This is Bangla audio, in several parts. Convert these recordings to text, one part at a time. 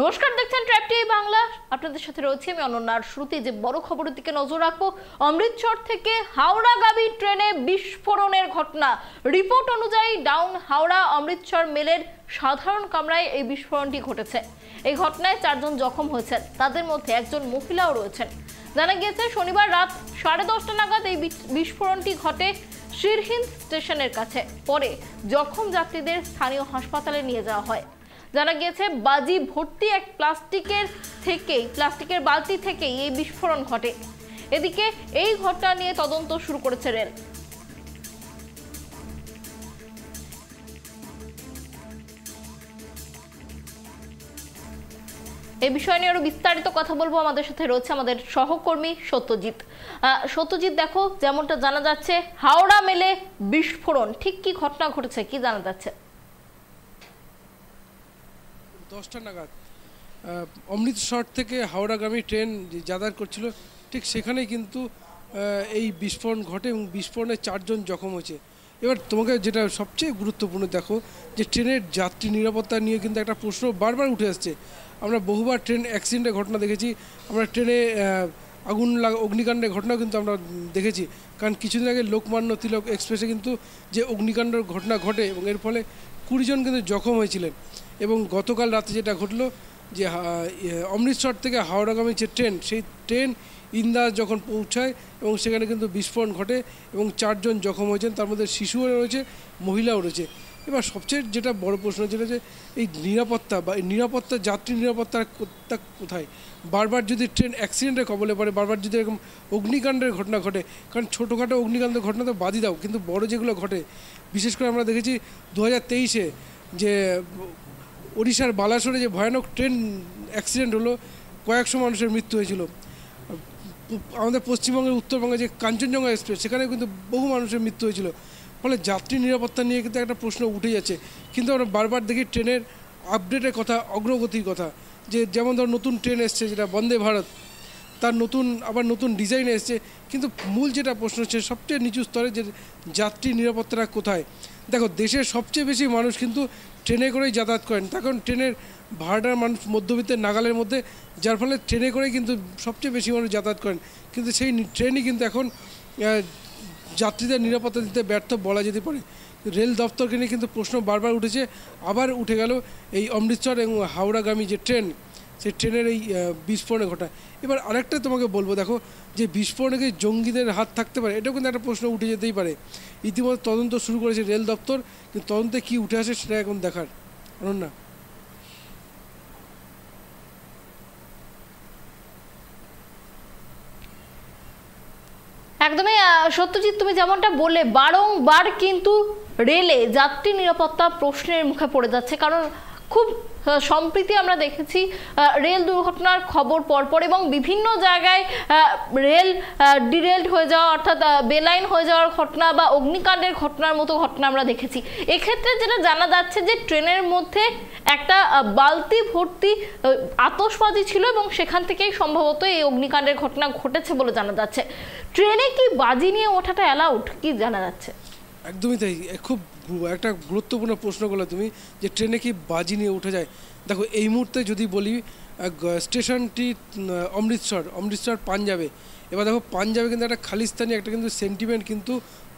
নমস্কার, দেখছেন ট্র্যাপ টিভি বাংলা। আপনাদের সাথে রয়েছে আমি অনন্যার শ্রুতি। যে বড় খবরের দিকে নজর রাখব, অমৃতসর থেকে হাওড়াগামী ট্রেনে বিস্ফোরণের ঘটনা। রিপোর্ট অনুযায়ী ডাউন হাওড়া, অমৃতসর মেলের সাধারণ কামরায় এই বিস্ফোরণটি ঘটেছে। এই ঘটনায় চারজন জখম হয়েছেন। তাদের মধ্যে একজন মহিলাও রয়েছেন। জানা গিয়েছে, শনিবার রাত সাড়ে দশটা নাগাদ এই বিস্ফোরণটি ঘটে শিরহিন্দ স্টেশনের কাছে। পরে জখম যাত্রীদের স্থানীয় হাসপাতালে নিয়ে যাওয়া হয়। জানা গিয়েছে, বাজি ভর্তি এক প্লাস্টিকের থেকেই, প্লাস্টিকের বালতি থেকেই এই বিস্ফোরণ ঘটে। এদিকে এই ঘটনা নিয়ে তদন্ত শুরু করেছে রেল। এই বিষয় নিয়ে আরও বিস্তারিত কথা বলব। আমাদের সাথে রয়েছে আমাদের সহকর্মী সত্যজিৎ। সত্যজিৎ, দেখো, যেমনটা জানা যাচ্ছে, হাওড়া মেলে বিস্ফোরণ। ঠিক কি ঘটনা ঘটেছে, কি জানা যাচ্ছে? দশটা নাগাদ। অমৃতসর থেকে হাওড়াগামী ট্রেন যাতায়াত করছিল, ঠিক সেখানেই কিন্তু এই বিস্ফোরণ ঘটে এবং বিস্ফোরণে চারজন জখম হয়েছে। এবার তোমাকে যেটা সবচেয়ে গুরুত্বপূর্ণ দেখো, যে ট্রেনের যাত্রী নিরাপত্তা নিয়ে কিন্তু একটা প্রশ্ন বারবার উঠে আসছে। আমরা বহুবার ট্রেন অ্যাক্সিডেন্টের ঘটনা দেখেছি, আমরা ট্রেনে আগুন লাগা, অগ্নিকাণ্ডের ঘটনাও কিন্তু আমরা দেখেছি। কারণ কিছুদিন আগে লোকমান্য তিলক এক্সপ্রেসে কিন্তু যে অগ্নিকাণ্ডের ঘটনা ঘটে এবং এর ফলে কুড়িজন কিন্তু জখম হয়েছিলেন। এবং গতকাল রাতে যেটা ঘটলো যে অমৃতসর থেকে হাওড়াগামী যে ট্রেন, সেই ট্রেন ইন্দাস যখন পৌঁছায় এবং সেখানে কিন্তু বিস্ফোরণ ঘটে এবং চারজন জখম হয়েছেন, তার মধ্যে শিশুও রয়েছে, মহিলাও রয়েছে। এবার সবচেয়ে যেটা বড় প্রশ্ন যেটা যে এই নিরাপত্তা বা এই নিরাপত্তা, যাত্রী নিরাপত্তার কোথা, কোথায়? বারবার যদি ট্রেন অ্যাক্সিডেন্টের কবলে পড়ে, বারবার যদি এরকম অগ্নিকাণ্ডের ঘটনা ঘটে, কারণ ছোটোখাটো অগ্নিকাণ্ডের ঘটনা তো বাদই দাও, কিন্তু বড় যেগুলো ঘটে, বিশেষ করে আমরা দেখেছি দু হাজার তেইশে যে ওড়িশার বালাসোরে যে ভয়ানক ট্রেন অ্যাক্সিডেন্ট হলো, কয়েকশো মানুষের মৃত্যু হয়েছিল। আমাদের পশ্চিমবঙ্গের উত্তরবঙ্গে যে কাঞ্চনজঙ্ঘা এক্সপ্রেস সেখানে কিন্তু বহু মানুষের মৃত্যু হয়েছিল। ফলে যাত্রী নিরাপত্তা নিয়ে কিন্তু একটা প্রশ্ন উঠে যাচ্ছে। কিন্তু আমরা বারবার দেখি ট্রেনের আপডেটের কথা, অগ্রগতির কথা। যে যেমন ধর নতুন ট্রেন এসছে, যেটা বন্দে ভারত, তার নতুন, আবার নতুন ডিজাইন এসছে। কিন্তু মূল যেটা প্রশ্ন হচ্ছে, সবচেয়ে নিচু স্তরে যে যাত্রী নিরাপত্তাটা কোথায়? দেখো, দেশের সবচেয়ে বেশি মানুষ কিন্তু ট্রেনে করেই যাতায়াত করেন। তখন ট্রেনের ভাড়াটার মানুষ মধ্যবিত্তের নাগালের মধ্যে, যার ফলে ট্রেনে করেই কিন্তু সবচেয়ে বেশি মানুষ যাতায়াত করেন। কিন্তু সেই ট্রেনই কিন্তু এখন যাত্রীদের নিরাপত্তা দিতে ব্যর্থ বলা যেতে পারে। রেল দপ্তরকে নিয়ে কিন্তু প্রশ্ন বারবার উঠেছে। আবার উঠে গেল এই অমৃতসর এবং হাওড়াগামী যে ট্রেন সেই ট্রেনের এই আহ, বিস্ফোরণের ঘটা এবার আরেকটা তোমাকে বলব দেখো যে বিস্ফোরণে জঙ্গিদের হাত থাকতে পারে? এটাও কিন্তু একটা প্রশ্ন উঠে যেতেই পারে। ইতিমধ্যে তদন্ত শুরু করেছে রেল দপ্তর কিন্তু তদন্তে কী উঠে আসে সেটা এখন দেখার। অনন্যা একদমই আহ, সত্যজিৎ তুমি যেমনটা বললে বারংবার কিন্তু রেলে যাত্রী নিরাপত্তা প্রশ্নের মুখে পড়ে যাচ্ছে। কারণ খুব সম্প্রীতি আমরা দেখেছি রেল দুর্ঘটনার খবর পরপর এবং বিভিন্ন জায়গায় রেল ডিরেল্ড হয়ে যাওয়া অর্থাৎ বেলাইন হয়ে যাওয়ার ঘটনা বা অগ্নিকাণ্ডের ঘটনার মতো ঘটনা আমরা দেখেছি। এক্ষেত্রে যেটা জানা যাচ্ছে যে ট্রেনের মধ্যে একটা বালতি ভর্তি আহ, আতশবাজি ছিল এবং সেখান থেকেই সম্ভবত এই অগ্নিকাণ্ডের ঘটনা ঘটেছে বলে জানা যাচ্ছে। ট্রেনে কি বাজি নিয়ে ওঠাটা অ্যালাউড কি জানা যাচ্ছে? একদমই তাই। খুব একটা গুরুত্বপূর্ণ প্রশ্ন করলে তুমি যে ট্রেনে কি বাজি নিয়ে উঠে যায়? দেখো, এই মুহূর্তে যদি বলি স্টেশনটি অমৃতসর অমৃতসর পাঞ্জাবে। এবার দেখো, পাঞ্জাবে কিন্তু একটা খালিস্তানি, একটা কিন্তু সেন্টিমেন্ট কিন্তু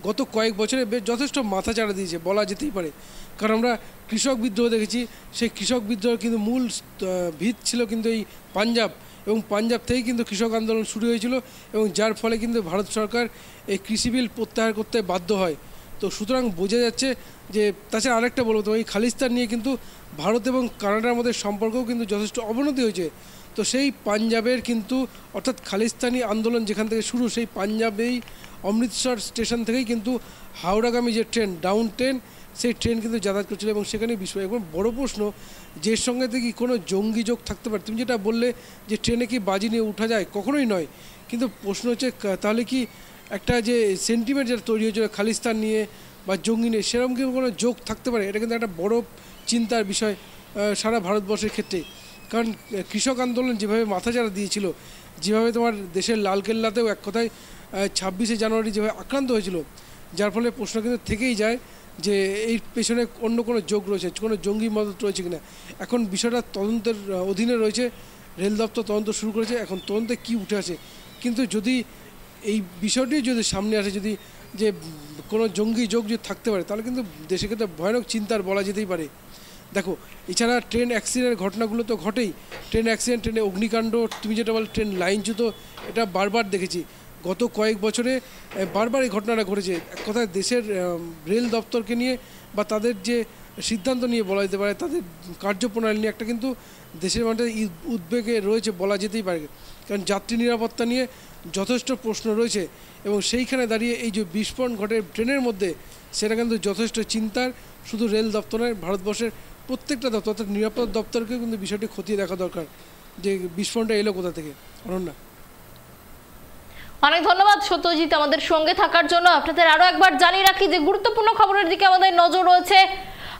গত কয়েক বছরে বেশ যথেষ্ট মাথা চাড়া দিয়েছে, বলা যেতেই পারে। কারণ আমরা কৃষক বিদ্রোহ দেখেছি, সেই কৃষক বিদ্রোহের কিন্তু মূল ভিত ছিল কিন্তু এই পাঞ্জাব এবং পাঞ্জাব থেকেই কিন্তু কৃষক আন্দোলন শুরু হয়েছিল এবং যার ফলে কিন্তু ভারত সরকার এই কৃষি বিল প্রত্যাহার করতে বাধ্য হয়। তো সুতরাং বোঝা যাচ্ছে যে তাছাড়া আরেকটা বলব তো এই খালিস্তান নিয়ে কিন্তু ভারত এবং কানাডার মধ্যে সম্পর্কও কিন্তু যথেষ্ট অবনতি হয়েছে। তো সেই পাঞ্জাবের কিন্তু, অর্থাৎ খালিস্তানি আন্দোলন যেখান থেকে শুরু, সেই পাঞ্জাবেই অমৃতসর স্টেশন থেকেই কিন্তু হাওড়াগামী যে ট্রেন, ডাউন ট্রেন, সেই ট্রেন কিন্তু যাতায়াত করছিল এবং সেখানে বিশ্ব এবং বড় প্রশ্ন, যে সঙ্গে কি কোনো জঙ্গি যোগ থাকতে পারে? তুমি যেটা বললে যে ট্রেনে কি বাজি নিয়ে উঠা যায়, কখনোই নয়। কিন্তু প্রশ্ন হচ্ছে তাহলে কি একটা যে সেন্টিমেন্ট যেটা তৈরি হয়েছিল খালিস্তান নিয়ে বা জঙ্গি নিয়ে, সেরকম কি কোনো যোগ থাকতে পারে? এটা কিন্তু একটা বড় চিন্তার বিষয় সারা ভারতবর্ষের ক্ষেত্রে। কারণ কৃষক আন্দোলন যেভাবে মাথাচাড়া দিয়েছিল, যেভাবে তোমার দেশের লালকেল্লাতেও এক কথায় ছাব্বিশে জানুয়ারি যেভাবে আক্রান্ত হয়েছিল, যার ফলে প্রশ্ন কিন্তু থেকেই যায় যে এই পেছনে অন্য কোনো যোগ রয়েছে, কোনো জঙ্গি মদত রয়েছে কিনা। এখন বিষয়টা তদন্তের অধীনে রয়েছে, রেল দপ্তর তদন্ত শুরু করেছে, এখন তদন্তে কি উঠে আসে। কিন্তু যদি এই বিষয়টি যদি সামনে আসে, যদি যে কোনো জঙ্গি যোগ যদি থাকতে পারে, তাহলে কিন্তু দেশে ক্ষেত্রে ভয়ানক চিন্তার বলা যেতেই পারে। দেখো, এছাড়া ট্রেন অ্যাক্সিডেন্টের ঘটনাগুলো তো ঘটেই। ট্রেন অ্যাক্সিডেন্ট, ট্রেনে অগ্নিকাণ্ড, তুমি যেটা বল ট্রেন লাইনচ্যুত এটা বারবার দেখেছি। গত কয়েক বছরে বারবার এই ঘটনাটা ঘটেছে। এক কথায় দেশের রেল দপ্তরকে নিয়ে বা তাদের যে সিদ্ধান্ত নিয়ে বলা যেতে পারে, তাদের কার্যপ্রণালী নিয়ে একটা কিন্তু দেশের মানুষের উদ্বেগে রয়েছে বলা যেতেই পারে। কারণ যাত্রী নিরাপত্তা নিয়ে যথেষ্ট প্রশ্ন রয়েছে এবং সেইখানে দাঁড়িয়ে এই যে বিস্ফোরণ ঘটে ট্রেনের মধ্যে, সেটা কিন্তু যথেষ্ট চিন্তার। শুধু রেল দপ্তর নয়, ভারতবর্ষের প্রত্যেকটা দপ্তর, অর্থাৎ নিরাপত্তা দপ্তরকে কিন্তু বিষয়টি খতিয়ে দেখা দরকার যে বিস্ফোরণটা এলো কোথা থেকে। অনন্যা। অনেক ধন্যবাদ সত্যজিৎ আমাদের সঙ্গে থাকার জন্য। আপনাদের আরও একবার জানিয়ে রাখি যে গুরুত্বপূর্ণ খবরের দিকে আমাদের নজর রয়েছে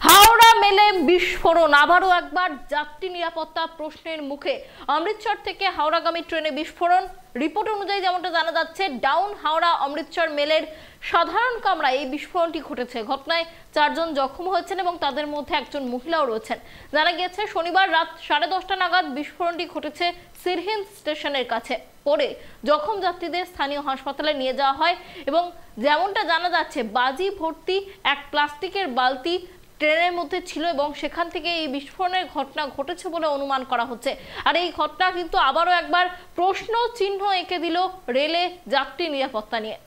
হাওড়া মেলে বিস্ফোরণ। আবারও একবার যাত্রী নিরাপত্তা প্রশ্নের মুখে। অমৃতসর থেকে হাওড়াগামী ট্রেনে বিস্ফোরণ। রিপোর্ট অনুযায়ী যেমনটা জানা যাচ্ছে, ডাউন হাওড়া অমৃতসর মেলের সাধারণ কামরায় এই বিস্ফোরণটি ঘটেছে। ঘটনায় চারজন জখম হয়েছেন এবং তাদের মধ্যে একজন মহিলাও রয়েছেন। জানা গিয়েছে, শনিবার রাত সাড়ে দশটা নাগাদ বিস্ফোরণটি ঘটেছে সিরহিন্দ স্টেশনের কাছে। পরে জখম যাত্রীদের স্থানীয় হাসপাতালে নিয়ে যাওয়া হয় এবং যেমনটা জানা যাচ্ছে, বাজি ভর্তি এক প্লাস্টিকের বালতি ট্রেনের মধ্যে ছিল এবং সেখান থেকে এই বিস্ফোরণের ঘটনা ঘটেছে বলে অনুমান করা হচ্ছে। আর এই ঘটনা কিন্তু আবারও একবার প্রশ্ন চিহ্ন এঁকে দিল রেলে যাত্রী নিরাপত্তা নিয়ে।